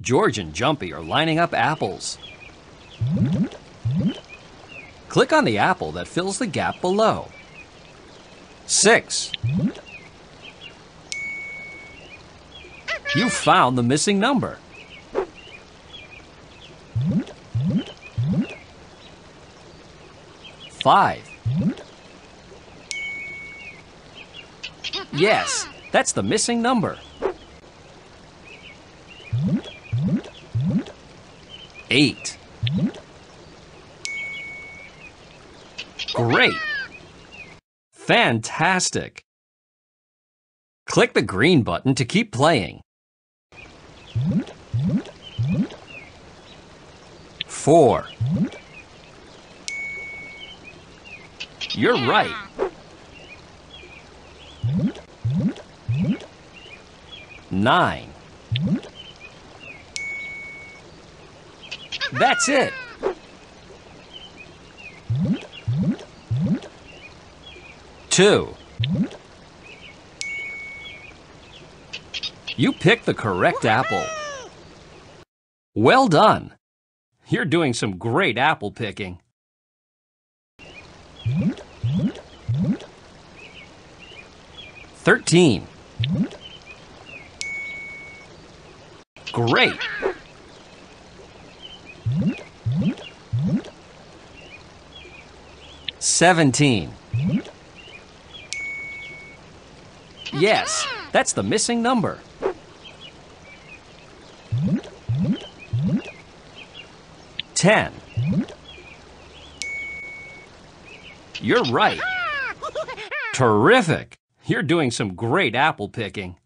George and Jumpy are lining up apples. Click on the apple that fills the gap below. 6. You found the missing number. Five. Yes, that's the missing number. Eight. Great. Fantastic. Click the green button to keep playing. Four. You're right. Nine. That's it. Two. You picked the correct apple. Well done. You're doing some great apple picking. Thirteen. Great. Seventeen. Yes, that's the missing number. Ten. You're right. Terrific. You're doing some great apple picking.